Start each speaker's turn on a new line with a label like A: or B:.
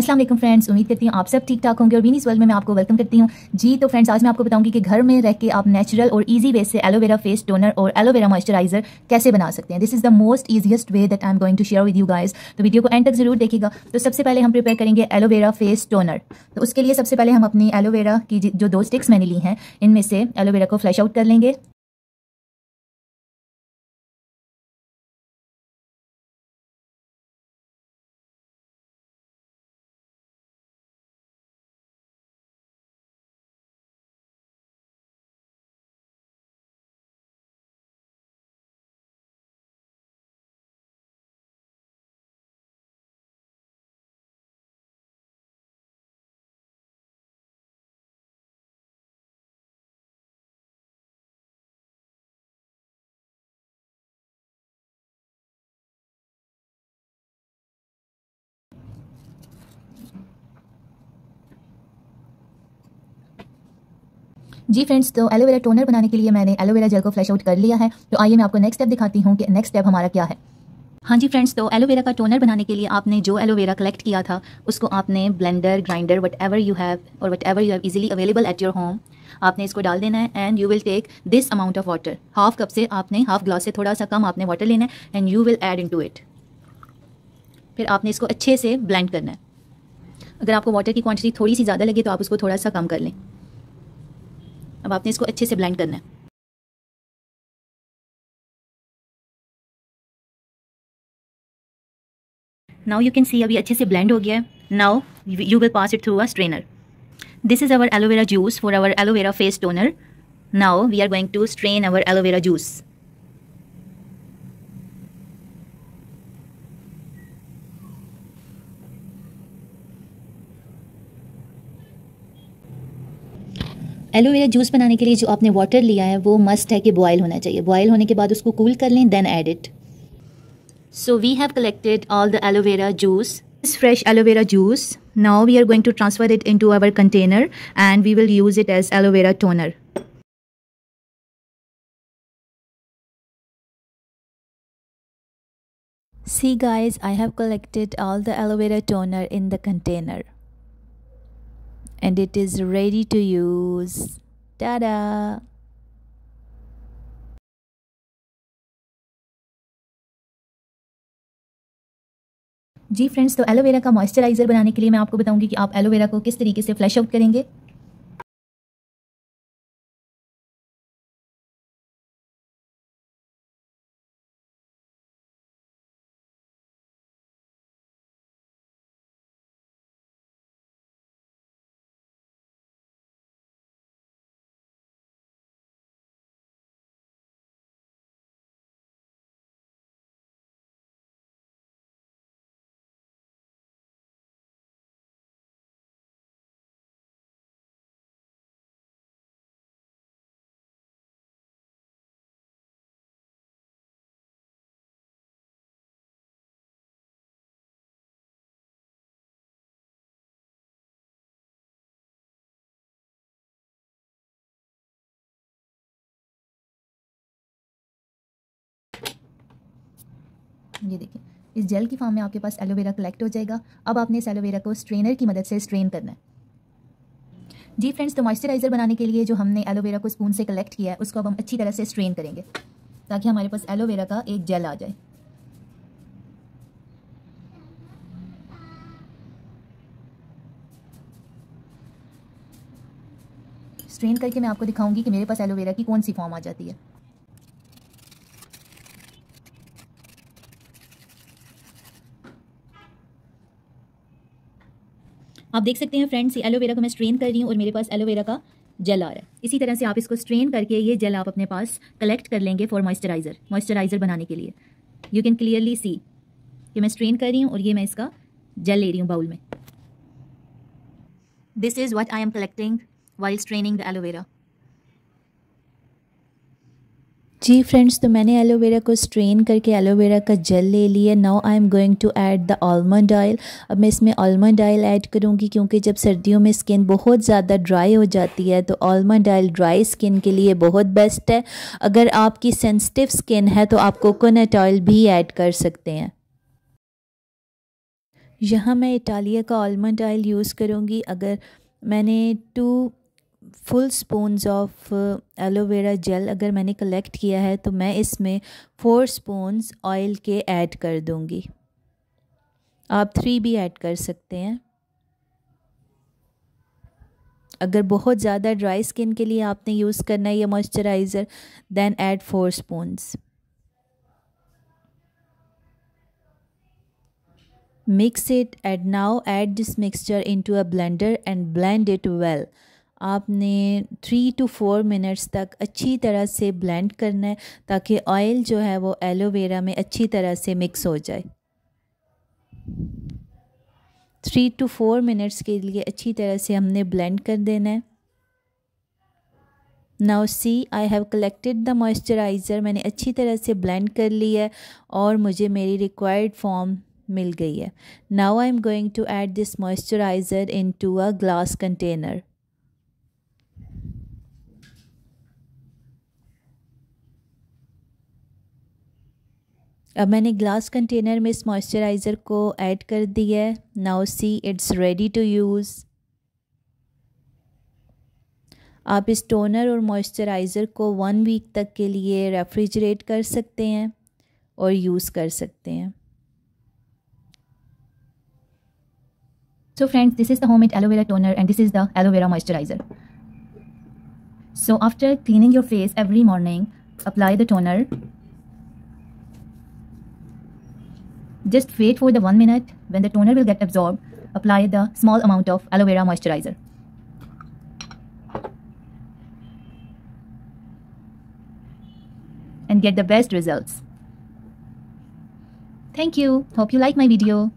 A: वालेकुम फ्रेंड्स उम्मीद करती हूँ आप सब ठीक ठाक होंगे और बीनीस वर्ल्ड में मैं आपको वेलकम करती हूँ। जी तो फ्रेंड्स आज मैं आपको बताऊँगी कि घर में रह के आप नेचुरल और इजी वे से एलोवेरा फेस टोनर और एलोवेरा मॉइस्चराइजर कैसे बना सकते हैं। This is the most easiest way that I am going to share with you guys तो वीडियो को एंड तक ज़रूर देखिएगा। तो सबसे पहले हम प्रिपेयर करेंगे एलोवेरा फेस टोनर तो उसके लिए सबसे पहले हम अपनी एलोवेरा की जो दो स्टिक्स मैंने ली हैं, इनमें से एलोवेरा को फ्लैश आउट कर लेंगे। जी फ्रेंड्स तो एलोवेरा टोनर बनाने के लिए मैंने एलोवेरा जेल को फ्लैश आउट कर लिया है। तो आइए मैं आपको नेक्स्ट स्टेप दिखाती हूँ कि नेक्स्ट स्टेप हमारा क्या है। हाँ जी फ्रेंड्स तो एलोवेरा का टोनर बनाने के लिए आपने जो एलोवेरा कलेक्ट किया था, उसको आपने blender grinder whatever you have और whatever you have easily available at your home आपने इसको डाल देना है and you will take this amount of water half cup से आपने हाफ़ ग्लास से थोड़ा सा कम आपने वाटर लेना है and you will add into it फिर आपने इसको अच्छे से ब्लेंड करना है। अगर आपको वाटर की क्वांटिटी थोड़ी सी ज़्यादा लगे तो आप उसको थोड़ा सा कम कर लें। अब आपने इसको अच्छे से ब्लेंड करना है। नाउ यू कैन सी अभी अच्छे से ब्लेंड हो गया है। Now you will pass it through a strainer this is our aloe vera juice for our aloe vera face toner now we are going to strain our aloe vera juice aloe vera juice बनाने के लिए जो आपने water लिया है वो must है कि बॉयल होना चाहिए। बॉयल होने के बाद उसको कूल कर लें then add it so we have collected all the aloe vera juice इस fresh aloe vera juice now we are going to transfer it into our container and we will use it as aloe vera toner see guys I have collected all the aloe vera toner in the and it is ready to use. Ta-da! जी friends तो aloe vera का moisturiser बनाने के लिए मैं आपको बताऊँगी कि आप एलोवेरा को किस तरीके से फ्लैश आउट करेंगे ये देखिए, इस जेल की फॉर्म में आपके पास एलोवेरा कलेक्ट हो जाएगा। अब आपने इस एलोवेरा को स्ट्रेनर की मदद से स्ट्रेन करना है। जी फ्रेंड्स तो मॉइस्चराइज़र बनाने के लिए जो हमने एलोवेरा को स्पून से कलेक्ट किया है, उसको अब हम अच्छी तरह से स्ट्रेन करेंगे, ताकि हमारे पास एलोवेरा का एक जेल आ जाए। स्ट्रेन करके मैं आपको दिखाऊँगी कि मेरे पास एलोवेरा की कौन सी फॉर्म आ जाती है। आप देख सकते हैं फ्रेंड्स एलोवेरा को मैं स्ट्रेन कर रही हूँ और मेरे पास एलोवेरा का जेल आ रहा है। इसी तरह से आप इसको स्ट्रेन करके ये जेल आप अपने पास कलेक्ट कर लेंगे फॉर मॉइस्चराइज़र मॉइस्चराइज़र बनाने के लिए। यू कैन क्लियरली सी कि मैं स्ट्रेन कर रही हूँ और ये मैं इसका जेल ले रही हूँ बाउल में। This is what I am collecting while straining the aloe vera
B: ji friends तो मैंने एलोवेरा को स्ट्रेन करके एलोवेरा का जेल ले लिया। Now I am going to add the almond oil अब मैं इसमें आलमंड ऑयल ऐड करूँगी क्योंकि जब सर्दियों में स्किन बहुत ज़्यादा ड्राई हो जाती है तो आलमंड ऑयल ड्राई स्किन के लिए बहुत बेस्ट है। अगर आपकी सेंसिटिव स्किन है तो आप कोकोनट ऑयल भी ऐड कर सकते हैं। यहाँ मैं इटालिया का आलमंड ऑयल यूज़ करूँगी। अगर मैंने two full spoons of aloe vera gel अगर मैंने कलेक्ट किया है तो मैं इसमें फोर स्पून्स ऑयल के ऐड कर दूँगी। आप थ्री भी ऐड कर सकते हैं। अगर बहुत ज़्यादा ड्राई स्किन के लिए आपने यूज़ करना है ये moisturiser then add four spoons mix it add now add this mixture into a blender and blend it well आपने थ्री टू फोर मिनट्स तक अच्छी तरह से ब्लेंड करना है ताकि ऑयल जो है वो एलोवेरा में अच्छी तरह से मिक्स हो जाए। थ्री टू फोर मिनट्स के लिए अच्छी तरह से हमने ब्लेंड कर देना है। Now see I have collected the moisturiser मैंने अच्छी तरह से ब्लेंड कर लिया है और मुझे मेरी रिक्वायर्ड फॉर्म मिल गई है। Now I am going to add this moisturiser into a glass container अब मैंने ग्लास कंटेनर में इस मॉइस्चराइज़र को ऐड कर दिया है। Now see it's ready to use आप इस टोनर और मॉइस्चराइज़र को वन वीक तक के लिए रेफ्रिजरेट कर सकते हैं और यूज़ कर सकते हैं।
A: So friends this is the home made aloe vera toner and this is the aloe vera moisturiser so after cleaning your face every morning apply the toner Just wait for the 1 minute. When the toner will get absorbed, apply the small amount of aloe vera moisturizer. And get the best results. Thank you. Hope you like my video.